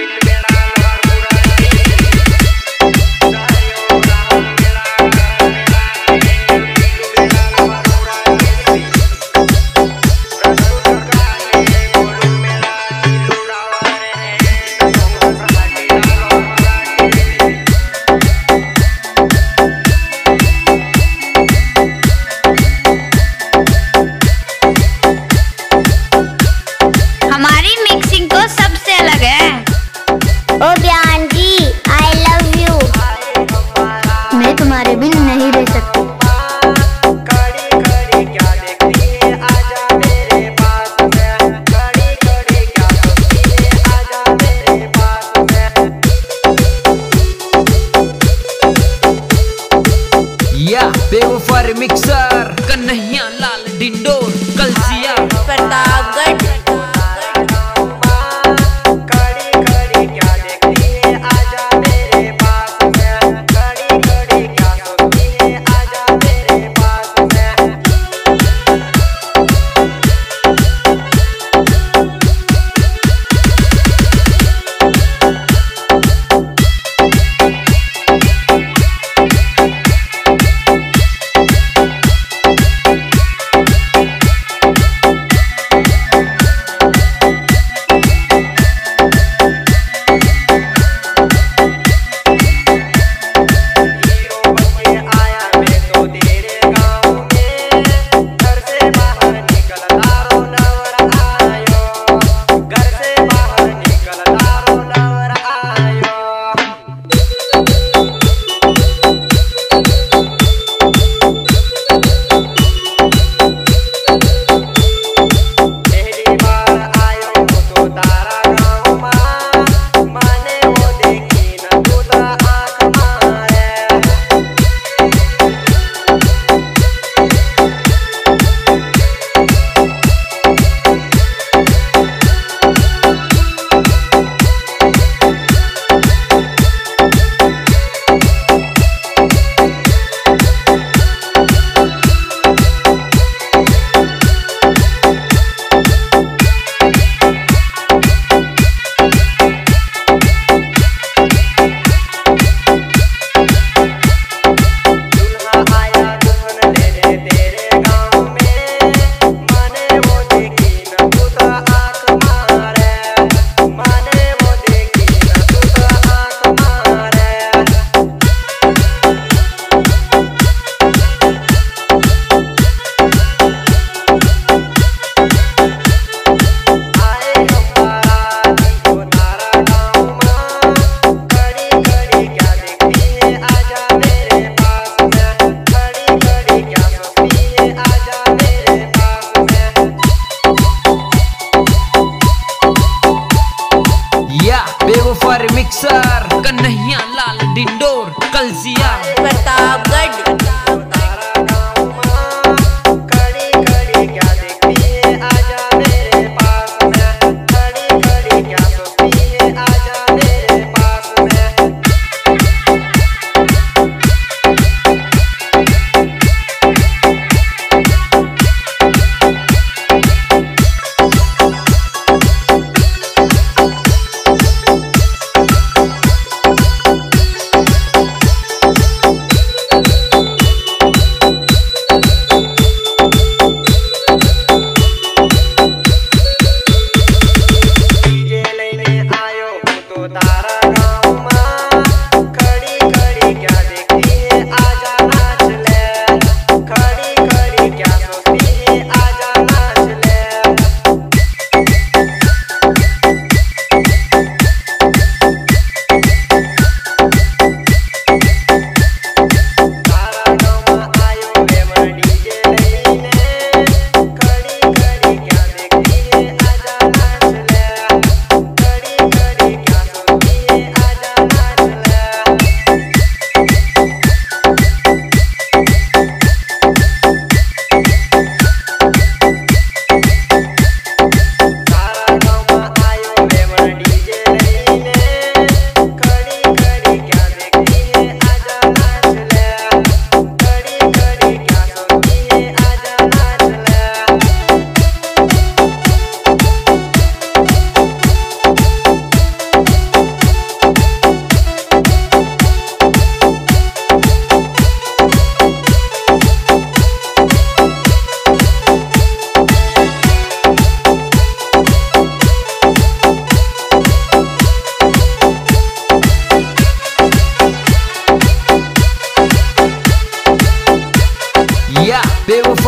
we together.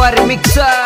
बेवफा mixer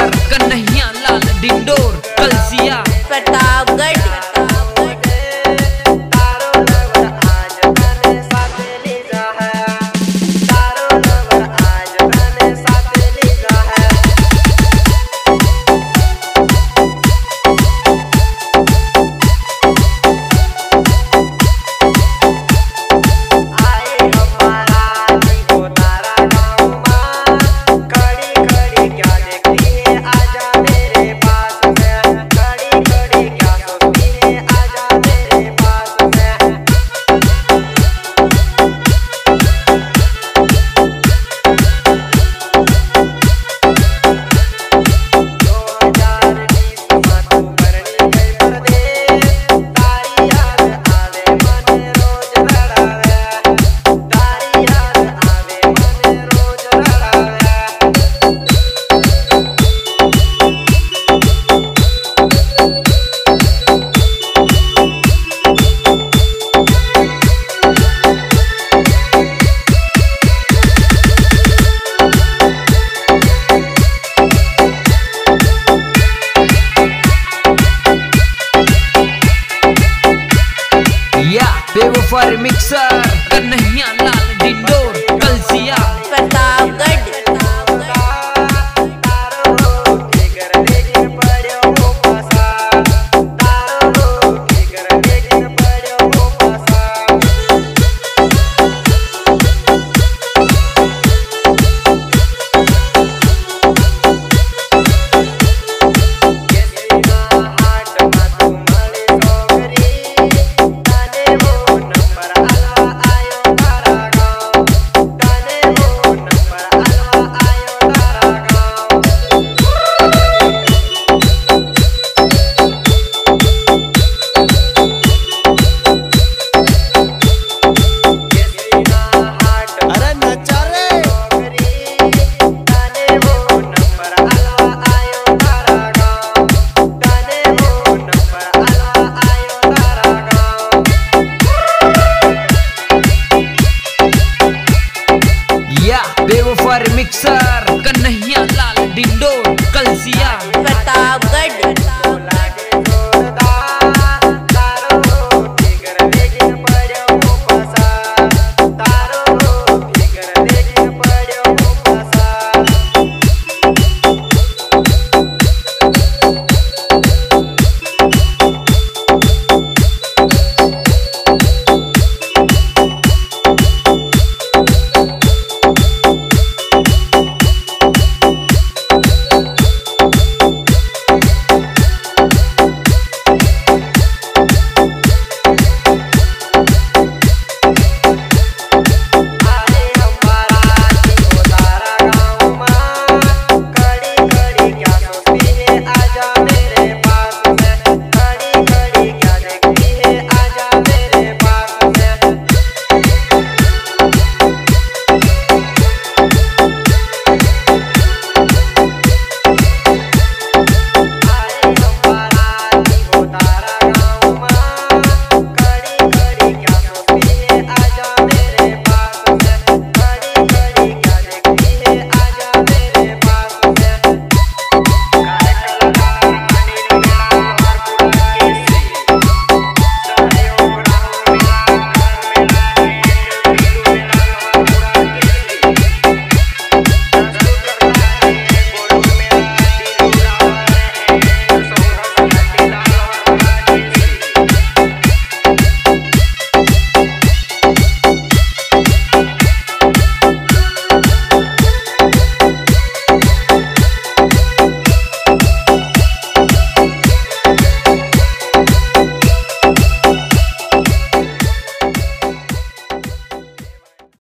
या बेवफा मिक्सर कन्हैया लाल डिंडोर